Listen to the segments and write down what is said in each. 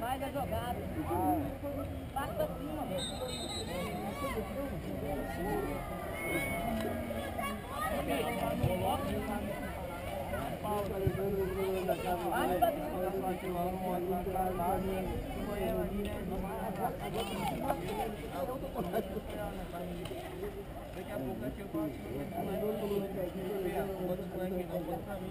Faz a jogada. Passa pra cima, Daqui a pouco aqui eu faço outros moleques não contra mim.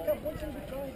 Acabou de ser do carro,